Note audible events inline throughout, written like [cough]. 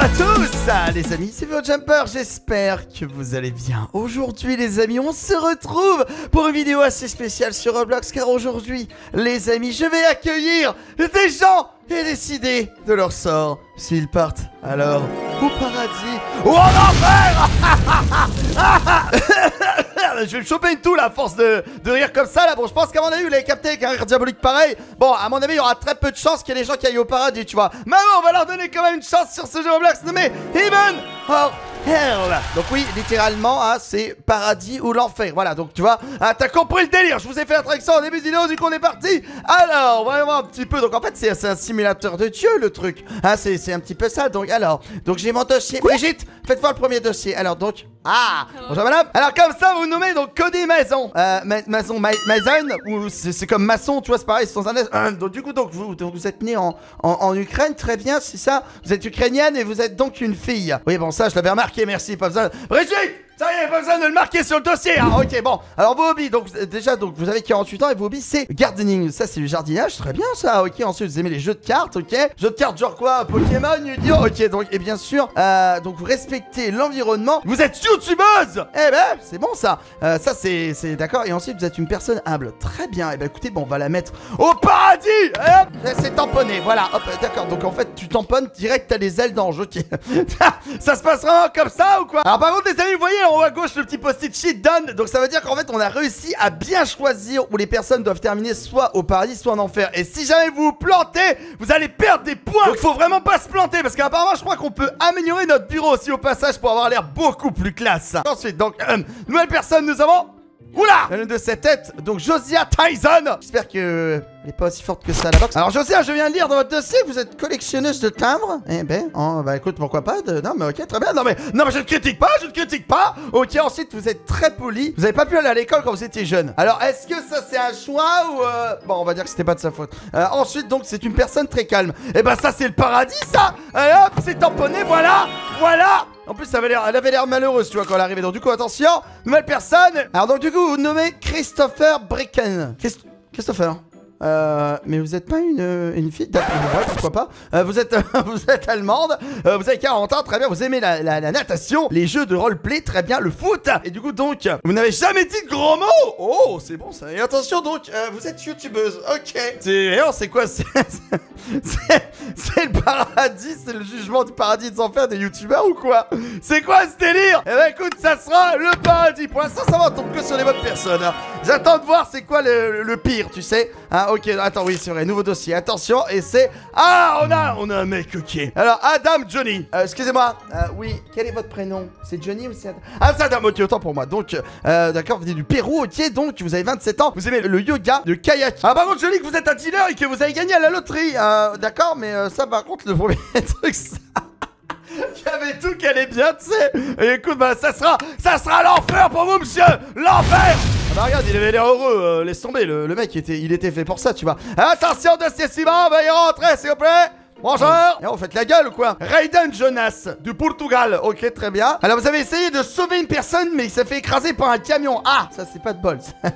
à tous ah, les amis, c'est Jumper, j'espère que vous allez bien. Aujourd'hui les amis, on se retrouve pour une vidéo assez spéciale sur Roblox car aujourd'hui, les amis, je vais accueillir des gens et décider de leur sort s'ils partent alors au paradis ou en enfer [laughs] Je vais me choper une toux à force de, de, rire comme ça là. Bon, je pense qu'à mon avis, vous l'avez capté avec un rire diabolique pareil. Bon, à mon avis, il y aura très peu de chances qu'il y ait des gens qui aillent au paradis, tu vois. Mais bon, on va leur donner quand même une chance sur ce jeu Roblox nommé Even or Hell. Donc oui, littéralement, hein, c'est paradis ou l'enfer. Voilà, donc tu vois, hein, t'as compris le délire. Je vous ai fait la traduction au début de vidéo, du coup on est parti. Alors, on va voir un petit peu. Donc en fait, c'est un simulateur de Dieu le truc. Hein, c'est un petit peu ça. Donc alors, donc j'ai mon dossier. Brigitte, faites voir le premier dossier. Alors donc, ah, bonjour madame. Alors comme ça, vous nommez donc Cody Maison. Euh, maison, Maison, ou c'est comme maçon, tu vois, c'est pareil, sans un S. donc du coup, donc vous, vous êtes né en, en, en Ukraine, très bien, c'est ça? Vous êtes ukrainienne et vous êtes donc une fille. Oui, bon ça, je l'avais remarqué. Merci, pas besoin. Brigitte ça y est, pas besoin de le marquer sur le dossier. Ah, ok, bon. Alors, vos hobbies, donc déjà, donc vous avez 48 ans et vos hobbies, c'est gardening. Ça, c'est le jardinage, très bien ça. Ok, ensuite, vous aimez les jeux de cartes, ok. Jeux de cartes, genre quoi? Pokémon, yu Ok, donc, et bien sûr, euh, donc vous respectez l'environnement. Vous êtes youtubeuse Eh ben, c'est bon ça. Euh, ça, c'est d'accord. Et ensuite, vous êtes une personne humble. Très bien. Eh ben, écoutez, bon, on va la mettre au paradis. Hop, c'est tamponné. Voilà, hop, d'accord. Donc, en fait, tu tamponnes direct, t'as les ailes d'ange. Ok. [laughs] ça se passe vraiment comme ça ou quoi? Alors, par contre, les amis, vous voyez, en haut à gauche le petit post-it sheet done. Donc ça veut dire qu'en fait on a réussi à bien choisir où les personnes doivent terminer soit au paradis soit en enfer. Et si jamais vous vous plantez, vous allez perdre des points. Donc faut vraiment pas se planter parce qu'apparemment je crois qu'on peut améliorer notre bureau aussi au passage pour avoir l'air beaucoup plus classe. Ensuite donc euh, nouvelle personne nous avons Oula L'une de cette tête, donc Josia Tyson J'espère que elle est pas aussi forte que ça la boxe. Alors Josia, je viens de lire dans votre dossier, vous êtes collectionneuse de timbres Eh ben, oh, bah écoute, pourquoi pas. Non mais ok, très bien, non mais, non je ne critique pas, je ne critique pas Ok, ensuite vous êtes très poli, vous avez pas pu aller à l'école quand vous étiez jeune. Alors est-ce que ça c'est un choix ou... Euh... Bon, on va dire que c'était pas de sa faute. Euh, ensuite donc, c'est une personne très calme. Eh ben ça c'est le paradis ça hop, c'est tamponné, voilà Voilà en plus, elle avait l'air malheureuse, tu vois, quand elle arrivait. Donc, du coup, attention, nouvelle personne. Alors, donc, du coup, vous nommez Christopher Bricken. Christopher. Euh, mais vous êtes pas une, une fille pourquoi pas. Euh, Vous êtes [laughs] vous êtes allemande, euh, vous avez 40 ans, très bien, vous aimez la, la, natation, les jeux de roleplay, très bien, le foot. Et du coup donc, vous n'avez jamais dit de gros mots. Oh, c'est bon ça, et attention donc, euh, vous êtes youtubeuse, ok. C'est, c'est quoi [laughs] C'est le paradis, c'est le jugement du paradis des enfers des youtubeurs ou quoi? C'est quoi ce délire? Eh ben écoute, ça sera le paradis. Pour l'instant ça va, tombe que sur les bonnes personnes. J'attends de voir c'est quoi le, le, pire, tu sais hein, ok, attends, oui, c'est vrai, nouveau dossier. Attention, et c'est... Ah, on a, on a un mec, ok. Alors, Adam Johnny. Euh, excusez-moi. Euh, oui, quel est votre prénom? C'est Johnny ou c'est Adam Ah, c'est Adam, ok, autant pour moi. Donc, euh, d'accord, vous venez du Pérou, ok, donc vous avez 27 ans. Vous aimez le yoga, le kayak. Ah, par contre, Johnny, que vous êtes un dealer et que vous avez gagné à la loterie. Euh, d'accord, mais ça, par contre, le premier [laughs] truc, ça... [laughs] Avait tout qui allait bien, tu sais. Et écoute, bah, ça sera, ça sera l'enfer pour vous, monsieur. L'enfer. Ah bah regarde, il avait l'air heureux, euh, laisse tomber, le, le, mec, il était, il était fait pour ça, tu vois. Attention, dossier suivant, veuillez rentrer, s'il vous plaît Bonjour Et on fait la gueule ou quoi? Raiden Jonas, du Portugal. Ok, très bien. Alors, vous avez essayé de sauver une personne, mais il s'est fait écraser par un camion. Ah, ça, c'est pas de bol. [laughs]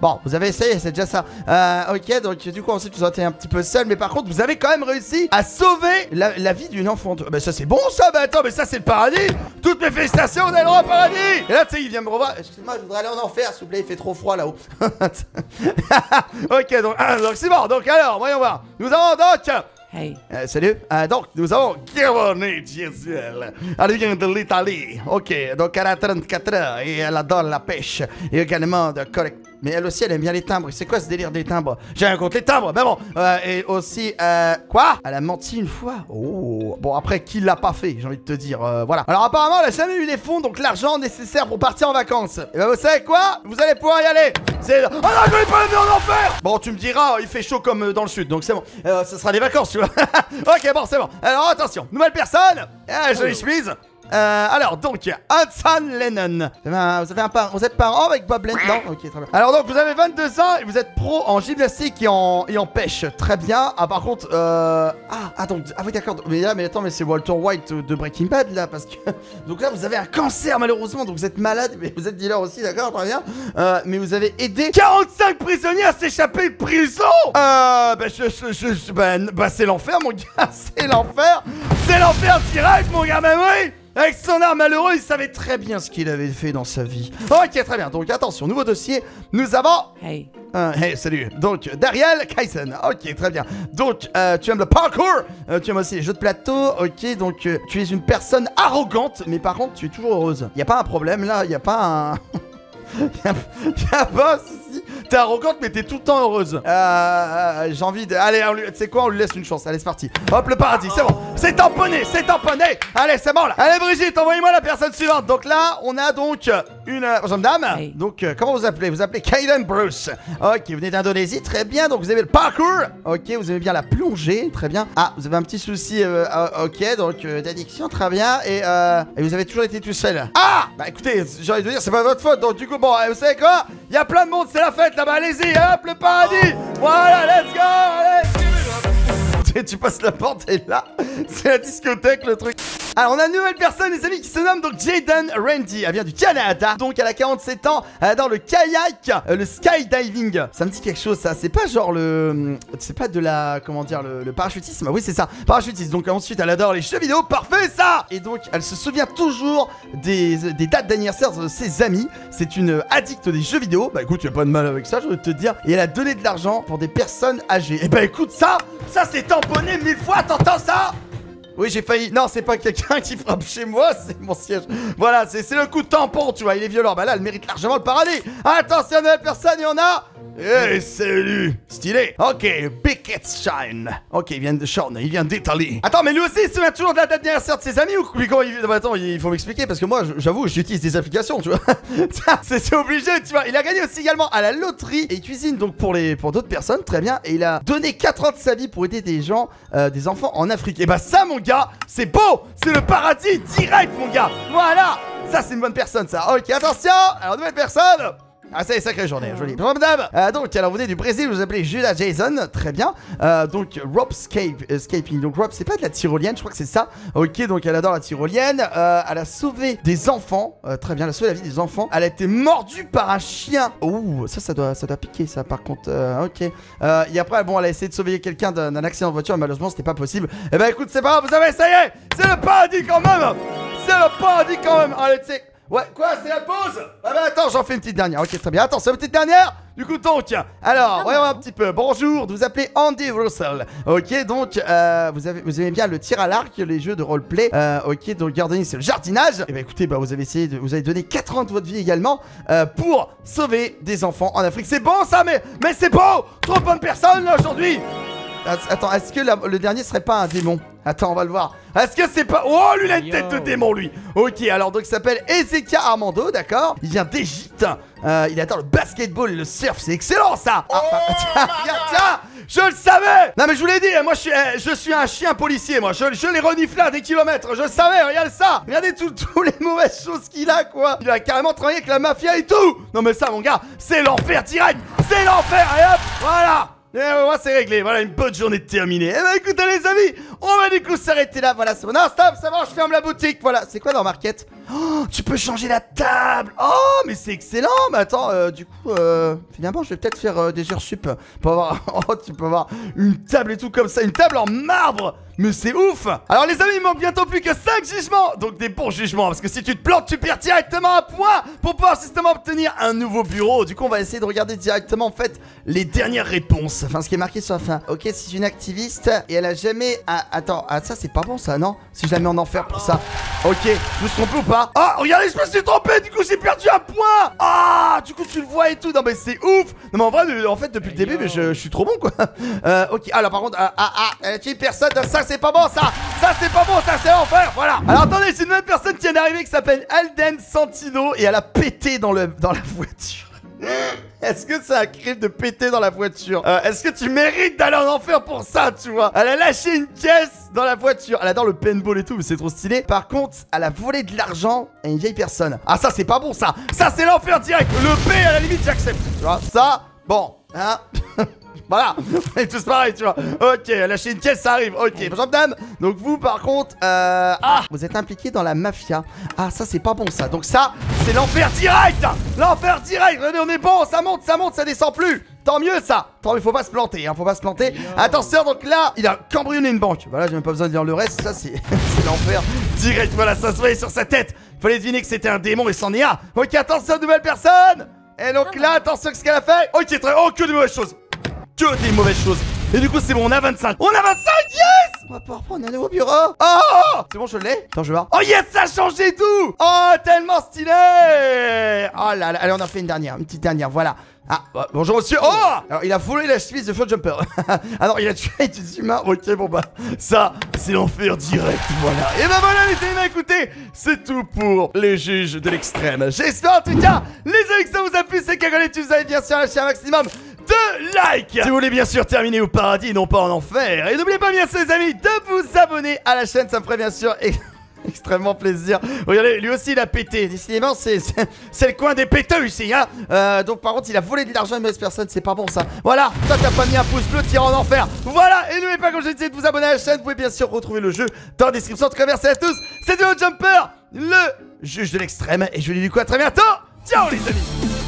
bon, vous avez essayé, c'est déjà ça. Euh, ok, donc du coup, ensuite, vous été un petit peu seul. Mais par contre, vous avez quand même réussi à sauver la, vie d'une enfant. Bah, ça, c'est bon, ça. Bah, attends, mais ça, c'est le paradis. Toutes mes félicitations, on est le paradis. Et là, tu sais, il vient me revoir. Excuse-moi, je voudrais aller en enfer, s'il vous plaît, il fait trop froid là-haut. [laughs] ok, donc, [laughs] ah, donc c'est bon. Donc, alors, voyons voir. Nous avons donc. Hey. Euh, salut. Euh, donc, nous avons Giovanni. Elle vient de l'Italie. Ok, donc elle a 34 ans et elle adore la pêche. Et également de correct. Mais elle aussi, elle aime bien les timbres. C'est quoi ce délire des timbres? J'ai rien contre les timbres, mais bon. Euh, et aussi, euh, quoi? Elle a menti une fois. Oh. Bon, après, qui l'a pas fait? J'ai envie de te dire. Euh, voilà. Alors, apparemment, elle a jamais eu les fonds, donc l'argent nécessaire pour partir en vacances. Et ben, vous savez quoi? Vous allez pouvoir y aller. C'est. Oh non, je vais pas aller en enfer Bon, tu me diras, il fait chaud comme dans le sud, donc c'est bon. Euh, ce sera des vacances, tu vois. [laughs] ok, bon, c'est bon. Alors, attention. Nouvelle personne. Ah, jolie chemise. Euh, alors, donc, Hudson Lennon. Vous avez un, vous êtes parent avec Bob Lennon? Non? Ok, très bien. Alors, donc, vous avez 22 ans et vous êtes pro en gymnastique et en, pêche. Très bien. Ah, par contre, euh... Ah, ah, donc, ah oui, d'accord. Mais là, mais attends, mais c'est Walter White de Breaking Bad, là, parce que... [laughs] Donc là, vous avez un cancer, malheureusement, donc vous êtes malade, mais vous êtes dealer aussi, d'accord, très bien. Euh, mais vous avez aidé 45 prisonniers à s'échapper de prison Euh... Bah, je... je, je- bah, bah, c'est l'enfer, mon gars, [laughs] c'est l'enfer C'est l'enfer direct, mon gars, mais oui avec son arme malheureux, il savait très bien ce qu'il avait fait dans sa vie. Ok, très bien. Donc attention, nouveau dossier. Nous avons Hey. euh, hey, salut. Donc, Dariel Kaisen. Ok, très bien. Donc, euh, tu aimes le parkour? euh, tu aimes aussi les jeux de plateau? Ok, donc euh, tu es une personne arrogante, mais par contre, tu es toujours heureuse. Y a pas un problème là. Y a pas un. [laughs] y, a, y a pas un souci. T'es arrogante, mais t'es tout le temps heureuse. Euh, euh, J'ai envie de. Allez, tu sais quoi, on lui laisse une chance. Allez, c'est parti. Hop, le paradis, c'est bon. C'est tamponné, c'est tamponné. Allez, c'est bon là. Allez, Brigitte, envoyez-moi la personne suivante. Donc là, on a donc une jeune dame. Hey. Donc, euh, comment vous appelez? Vous appelez Kaiden Bruce. Ok, vous venez d'Indonésie, très bien. Donc, vous avez le parkour. Ok, vous avez bien la plongée, très bien. Ah, vous avez un petit souci. euh, euh, ok, donc euh, d'addiction, très bien. Et, et vous avez toujours été tout seul. Ah Bah écoutez, j'ai envie de dire, c'est pas votre faute. Donc, du coup, bon, vous savez quoi? Il y a plein de monde, c'est la fête là-bas. Allez-y, hop, le paradis. Voilà, let's go. Allez. [laughs] Tu passes la porte et là, c'est la discothèque le truc. Alors on a une nouvelle personne les amis qui se nomme donc Jaden Randy, elle vient du Canada, donc elle a 47 ans, elle adore le kayak, euh, le skydiving, ça me dit quelque chose ça, c'est pas genre le... c'est pas de la... comment dire, le, parachutisme, oui c'est ça, parachutisme, donc ensuite elle adore les jeux vidéo, parfait ça! Et donc elle se souvient toujours des, dates d'anniversaire de ses amis, c'est une addict des jeux vidéo, bah écoute, y a pas de mal avec ça, je vais te dire, et elle a donné de l'argent pour des personnes âgées, et bah écoute ça, ça c'est tamponné mille fois, t'entends ça? Oui, j'ai failli. Non, c'est pas quelqu'un [laughs] qui frappe chez moi, c'est mon siège. Voilà, c'est le coup de tampon, tu vois. Il est violent. Bah là, elle mérite largement le paradis. Attention, nouvelle personne, il y en a. Hey, salut Stylé Ok, Beckett Shine. Ok, il vient de Sean, il vient d'Italie. Attends, mais lui aussi, il se souvient toujours de la date d'anniversaire de ses amis ou lui, comment il... Attends, il faut m'expliquer parce que moi, j'avoue, j'utilise des applications, tu vois. [laughs] C'est obligé, tu vois. Il a gagné aussi également à la loterie et cuisine donc pour les pour d'autres personnes, très bien. Et il a donné 4 ans de sa vie pour aider des gens, euh, des enfants en Afrique. Et bah ça, mon gars, c'est beau C'est le paradis direct, mon gars Voilà Ça, c'est une bonne personne, ça. Ok, attention Alors, nouvelle personne ah, c'est une sacrée journée, jolie. Bonjour, madame. Euh, donc, alors, vous venez du Brésil, vous appelez Judah Jason, très bien. Euh, donc, Rob Scape, euh. Donc, Rob, c'est pas de la tyrolienne, je crois que c'est ça. Ok, donc, elle adore la tyrolienne. Euh, elle a sauvé des enfants, euh, très bien, elle a sauvé la vie des enfants. Elle a été mordue par un chien. Ouh, ça, ça doit, ça doit piquer, ça, par contre. Euh, ok. Euh, et après, bon, elle a essayé de sauver quelqu'un d'un accident de voiture, et malheureusement, c'était pas possible. Eh ben, écoute, c'est pas grave, vous savez, ça y est, c'est le paradis quand même. C'est le paradis quand même. Allez, tu. Ouais, quoi, c'est la pause Ah bah attends, j'en fais une petite dernière. Ok, très bien. Attends, c'est une petite dernière Du coup, donc, alors, voyons un petit peu. Bonjour, vous vous appelez Andy Russell. Ok, donc, euh, vous, avez, vous aimez bien le tir à l'arc, les jeux de roleplay. Euh, ok, donc, gardening, c'est le jardinage. Et bah écoutez, bah, vous avez essayé, de, vous avez donné 4 ans de votre vie également euh, pour sauver des enfants en Afrique. C'est bon ça, mais, mais c'est beau Trop bonne personne là aujourd'hui Attends, est-ce que la- le dernier serait pas un démon? Attends, on va le voir. Est-ce que c'est pas... Oh, lui, il a une Yo. tête de démon, lui Ok, alors, donc, il s'appelle Ezekia Armando, d'accord? Il vient d'Égypte. Euh, il adore le basketball et le surf. C'est excellent, ça Ah, bah, Tiens, regarde, tiens Je le savais Non, mais je vous l'ai dit, moi, je suis, eh, je suis un chien policier, moi. Je, je les renifle à des kilomètres. Je le savais, regarde ça Regardez tout- [laughs] tous les mauvaises choses qu'il a, quoi Il a carrément travaillé avec la mafia et tout Non, mais ça, mon gars, c'est l'enfer direct C'est l'enfer Et hop, voilà et euh, moi c'est réglé, voilà une bonne journée terminée. Eh ben écoutez les amis, on va du coup s'arrêter là, voilà c'est bon. Non stop, c'est bon, je ferme la boutique, voilà. C'est quoi dans Market Oh, tu peux changer la table Oh, mais c'est excellent Mais attends, euh, du coup, euh, finalement je vais peut-être faire euh, des heures sup pour avoir... [laughs] Oh, tu peux avoir une table et tout comme ça, une table en marbre mais c'est ouf. Alors les amis, il manque bientôt plus que 5 jugements. Donc des bons jugements, parce que si tu te plantes, tu perds directement un point Pour pouvoir justement obtenir un nouveau bureau. Du coup, on va essayer de regarder directement, en fait, les dernières réponses. Enfin, ce qui est marqué sur la fin. Ok, c'est une activiste, et elle a jamais... Attends, ah, ça c'est pas bon ça, non? Si je la mets en enfer pour ça. Ok, je me suis trompé ou pas? Ah, regardez, je me suis trompé, du coup j'ai perdu un point. Ah, du coup tu le vois et tout. Non mais c'est ouf. Non mais en vrai, de- en fait, depuis le début, mais je, suis trop bon quoi. [laughs] Euh, Ok, alors par contre, ah, ah, ah, elle a personne, ça c'est pas bon ça Ça c'est pas bon, ça c'est l'enfer, voilà Alors attendez, c'est une nouvelle personne qui vient d'arriver qui s'appelle Alden Santino et elle a pété dans, le, dans la voiture [laughs] Est-ce que c'est un crime de péter dans la voiture? Euh, Est-ce que tu mérites d'aller en enfer pour ça, tu vois? Elle a lâché une caisse dans la voiture. Elle adore le paintball et tout, mais c'est trop stylé. Par contre, elle a volé de l'argent à une vieille personne. Ah, ça, c'est pas bon, ça. Ça, c'est l'enfer direct. Le P, à la limite, j'accepte. Tu vois, ça, bon, hein Voilà, [laughs] on est tous pareils, tu vois. Ok, lâcher une caisse, ça arrive. Ok, bonjour madame. Donc vous, par contre, euh... Ah, vous êtes impliqué dans la mafia. Ah, ça, c'est pas bon, ça. Donc ça, c'est l'enfer direct L'enfer direct Regardez, on est bon, ça monte, ça monte, ça descend plus Tant mieux, ça Tant mieux, faut pas se planter, hein, faut pas se planter. Attention, donc là, il a cambriolé une banque. Voilà, j'ai même pas besoin de dire le reste. Ça, c'est [laughs] c'est l'enfer direct. Voilà, ça se voyait sur sa tête. Fallait deviner que c'était un démon et c'en est un. Ok, attention, nouvelle personne Et donc là, attention, ce qu'elle a fait? Ok, très... Oh, que de mauvaises choses que des mauvaises choses. Et du coup, c'est bon, on a 25. On a 25, yes On va pouvoir prendre un nouveau bureau. Oh C'est bon, je l'ai Attends, je vais voir. Oh yes, ça a changé tout Oh, tellement stylé Oh là là, allez, on en fait une dernière, une petite dernière, voilà. Ah, bah, bonjour monsieur. Oh Alors, il a volé la chemise de Flow Jumper. [laughs] ah non, il a tué des humains. Ok, bon bah, ça, c'est l'enfer direct, voilà. Et bah voilà, les amis, écoutez, c'est tout pour les juges de l'extrême. J'espère en tout cas, les amis, que ça vous a plu. C'est tu vous avez bien sûr lâché un maximum de likes Si vous voulez bien sûr terminer au paradis, non pas en enfer. Et n'oubliez pas bien sûr les amis de vous abonner à la chaîne, ça me ferait bien sûr [laughs] extrêmement plaisir. Regardez, lui aussi il a pété. Décidément, c'est le coin des péteux ici, hein. Euh, donc par contre, il a volé de l'argent à une mauvaise personne, c'est pas bon ça. Voilà, toi t'as pas mis un pouce bleu, tire en enfer. Voilà, et n'oubliez pas, comme je disais, de vous abonner à la chaîne. Vous pouvez bien sûr retrouver le jeu dans la description. En tout cas, merci à tous. C'était le Jumper, le juge de l'extrême. Et je vous dis du coup à très bientôt. Ciao les amis